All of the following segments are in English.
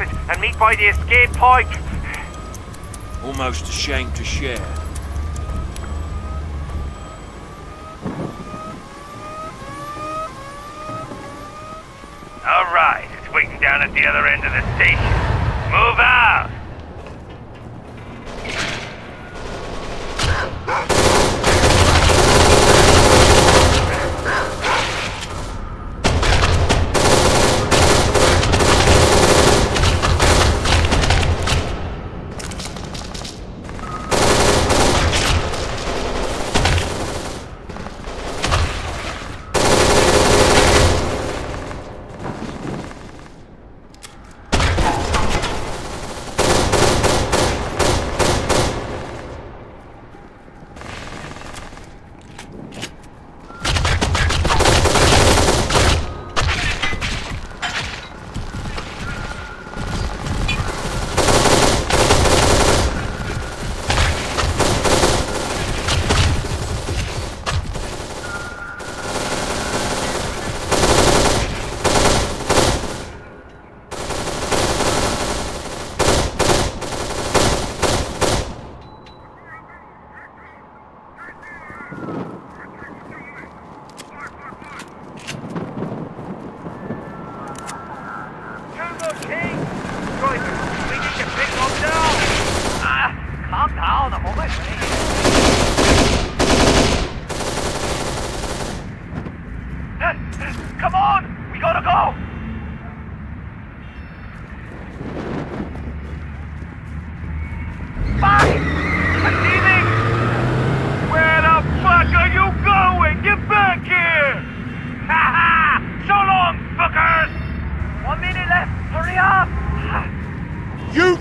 boxes and meet by the escape point. Almost ashamed to share. All right, it's waiting down at the other end of the station. Move out!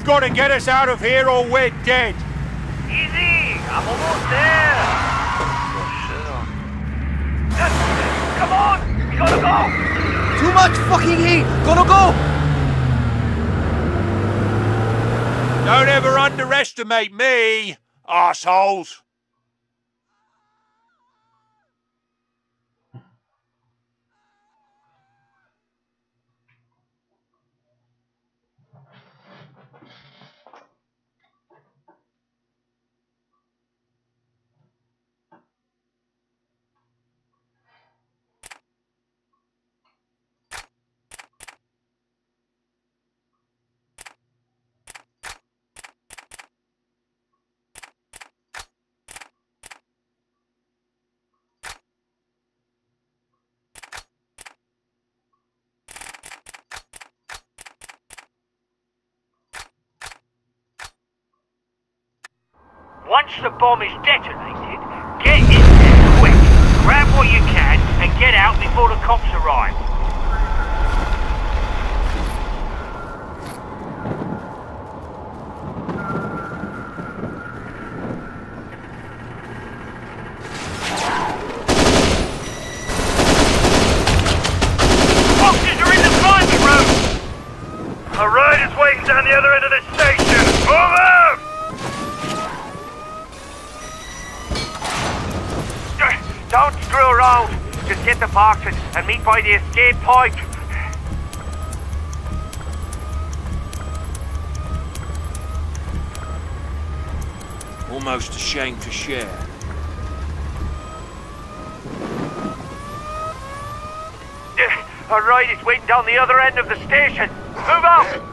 Got to get us out of here or we're dead. Easy! I'm almost there! Come on! We gotta go! Too much fucking heat! Gotta go! Don't ever underestimate me, assholes. Once the bomb is detonated, get in there quick. Grab what you can and get out before the cops arrive. Boxes are in the private room! A rider's waiting down the other end of the station! Move out! Don't screw around. Just get the boxes and meet by the escape point. Almost ashamed to share. A ride is waiting down the other end of the station. Move out!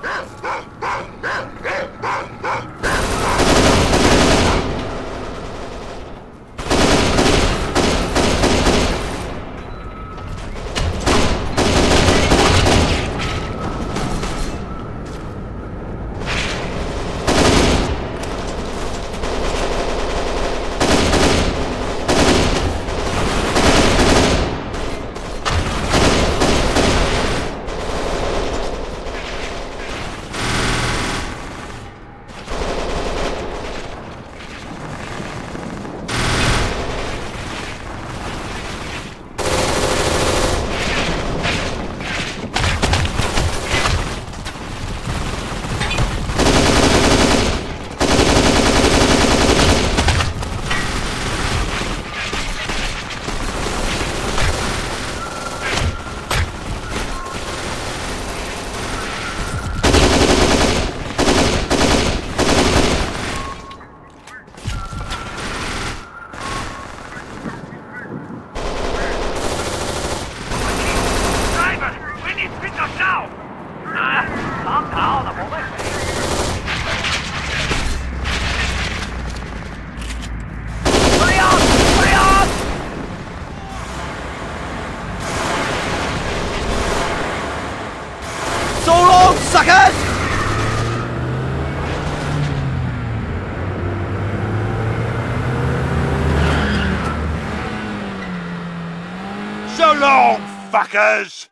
Long, fuckers!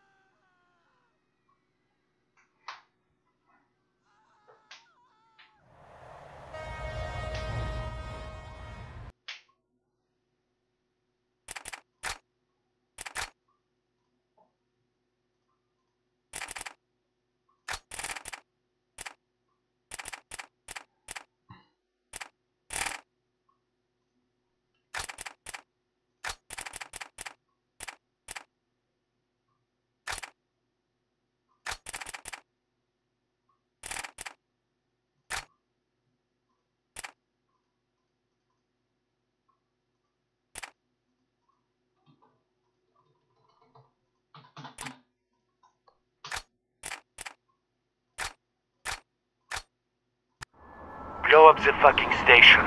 Blow up the fucking station.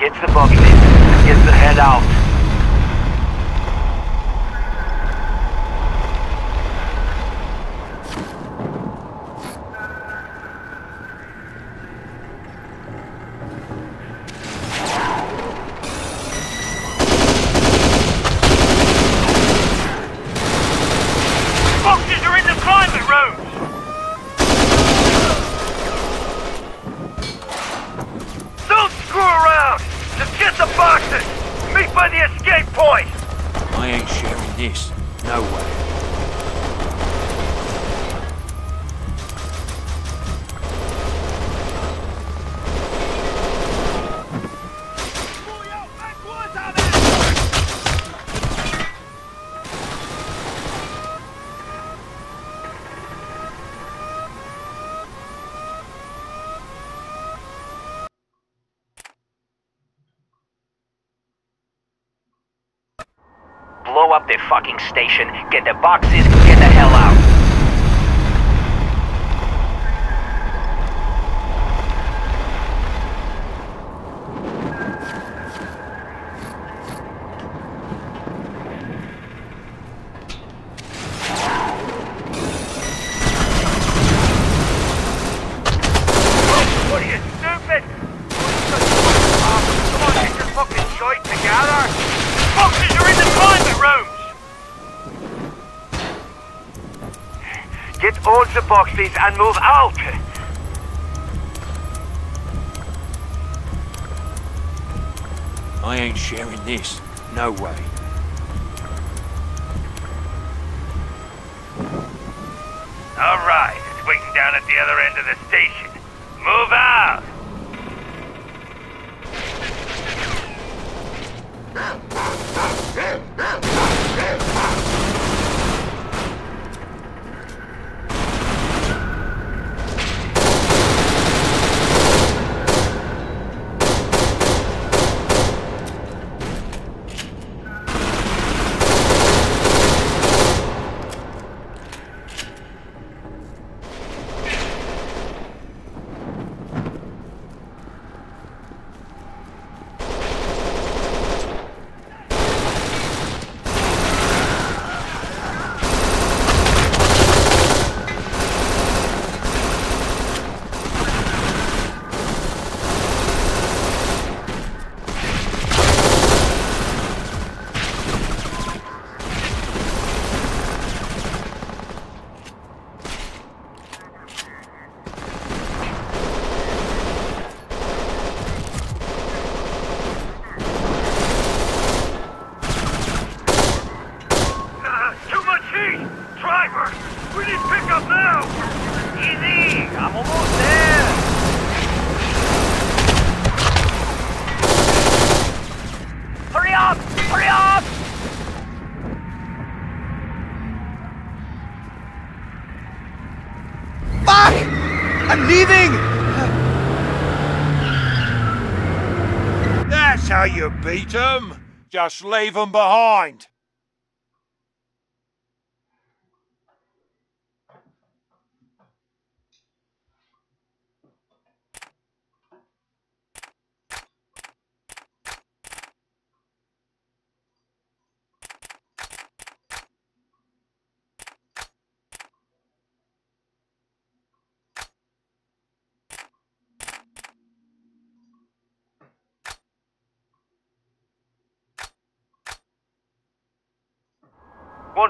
Get the boxes get the hell out. Boxes are in the climate rooms! Don't screw around! Just get the boxes! By the escape point! I ain't sharing this. No way. Blow up the fucking station, get the boxes, get the hell out! What are you, stupid? Come on, get your fucking shite together! Boxes are in the climate rooms! Get all boxes and move out! I ain't sharing this. No way. Alright, it's waiting down at the other end of the station. Move out! Uh, too much heat! Driver! We need pickup now! Easy! I'm almost there! Hurry up! Hurry up! Fuck! I'm leaving! That's how you beat 'em. Just leave 'em behind.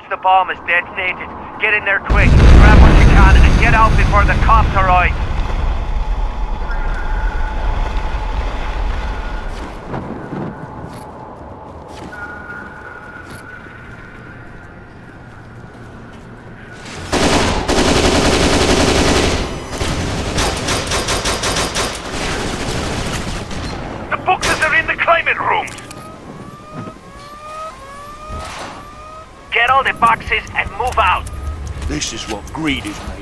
The bomb is detonated, get in there quick, grab what you can, and get out before the cops arrive. The boxes are in the climate rooms. Get all the boxes and move out. This is what greed is made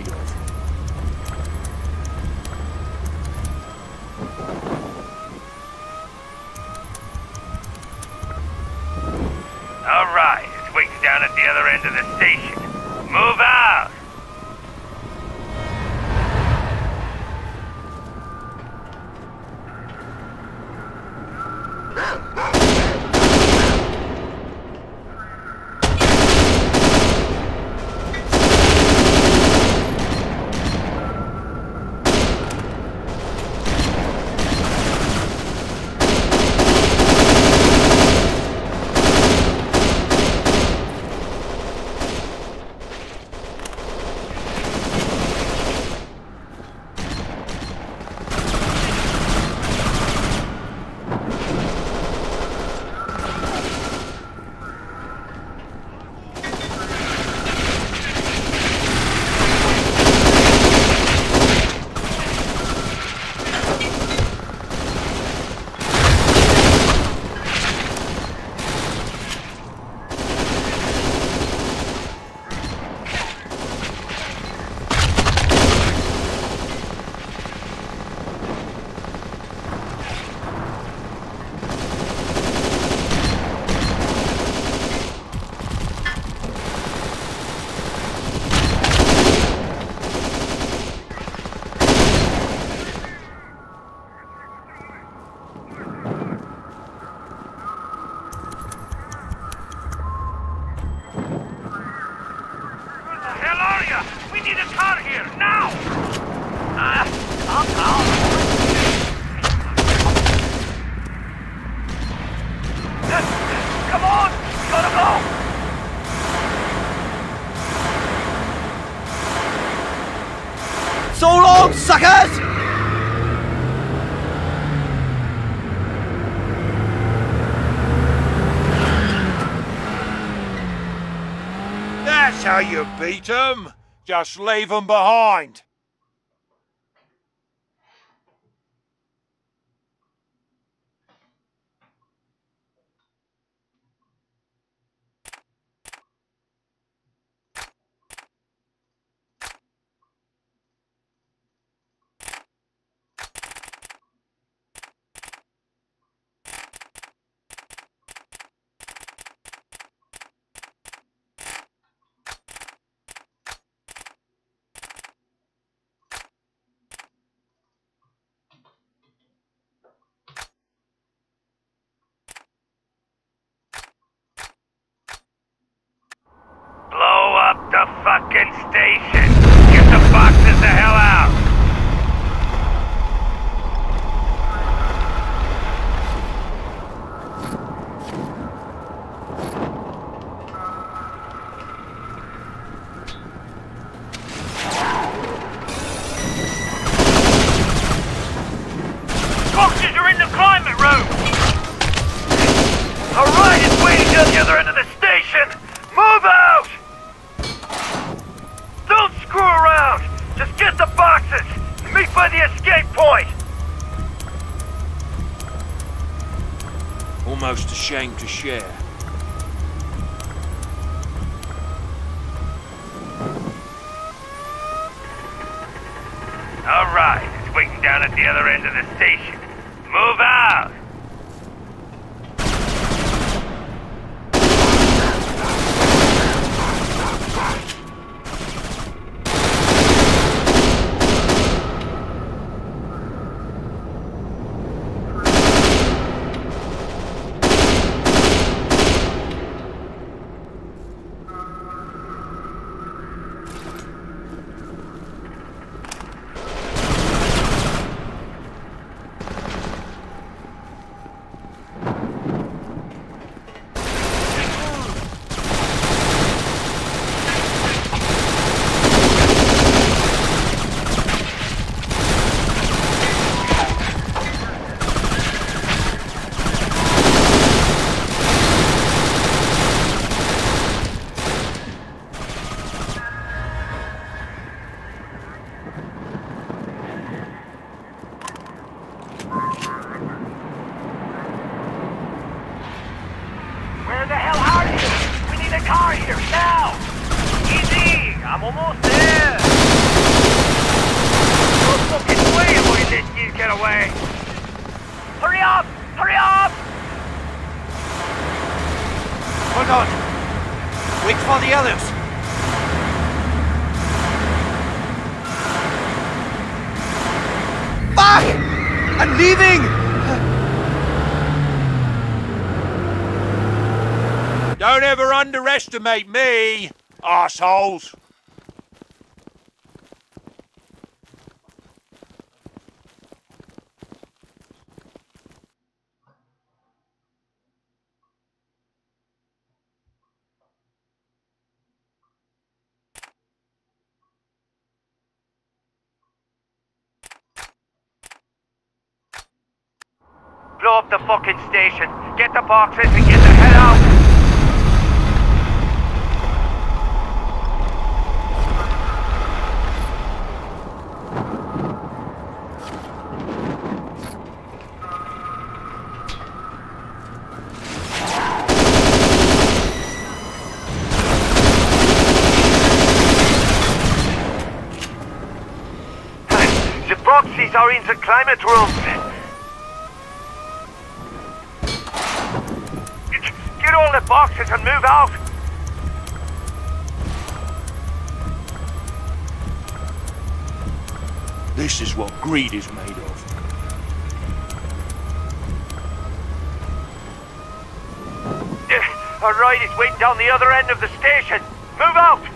Suckers! That's how you beat 'em. Just leave 'em behind. Blow up the fucking station! Get the boxes the hell out! Boxes are in the climate room! Alright, it's waiting down the other end of the station! Move out! Don't screw around! Just get the boxes! By the escape point! Almost ashamed to share. Alright, it's waiting down at the other end of the station. Almost there! No fucking way will let you get away! Hurry up! Hurry up! Hold on! Wait for the others! Fuck! I'm leaving! Don't ever underestimate me, assholes. Blow up the fucking station. Get the boxes and get the hell out. The boxes are in the climate room. Get all the boxes and move out. This is what greed is made of. All right, it's waiting down the other end of the station. Move out.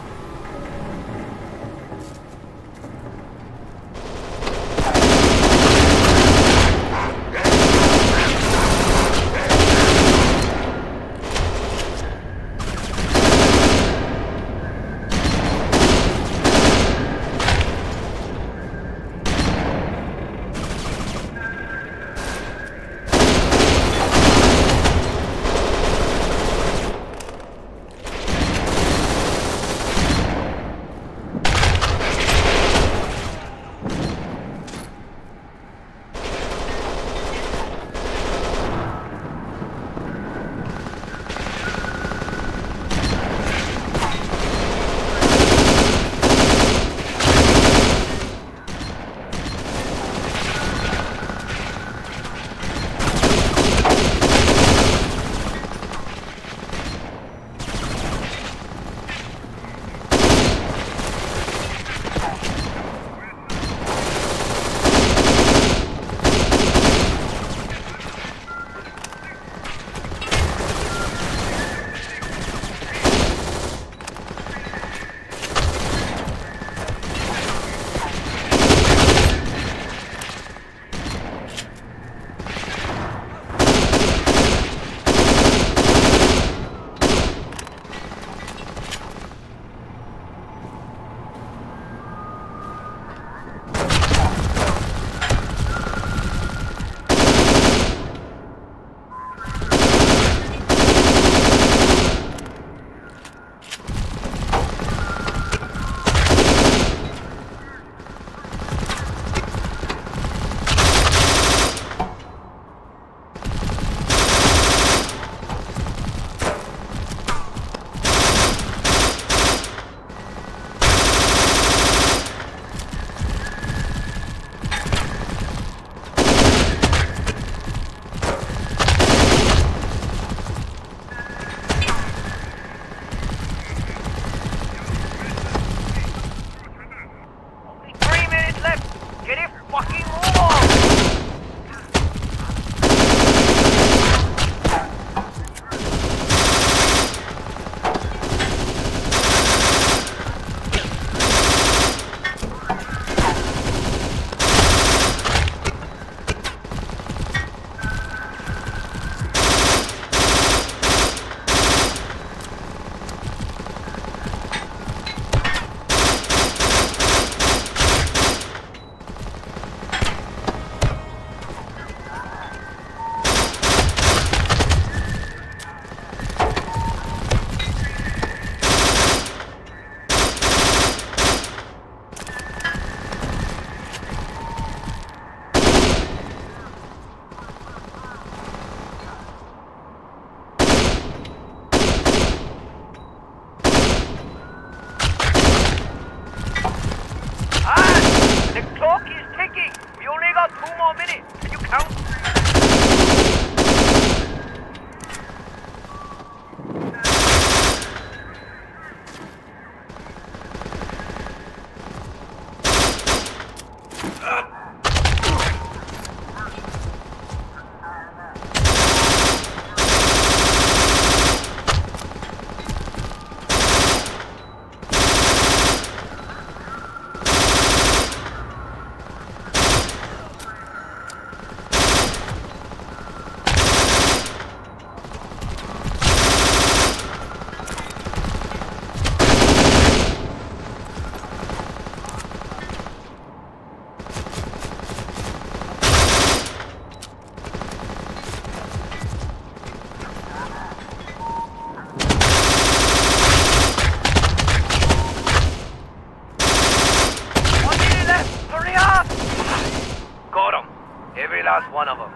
Every last one of them.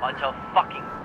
Bunch of fucking...